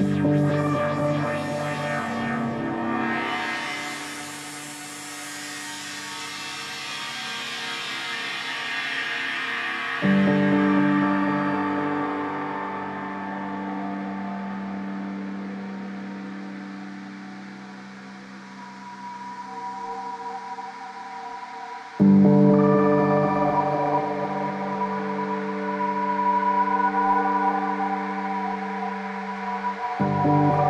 Thank Música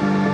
Thank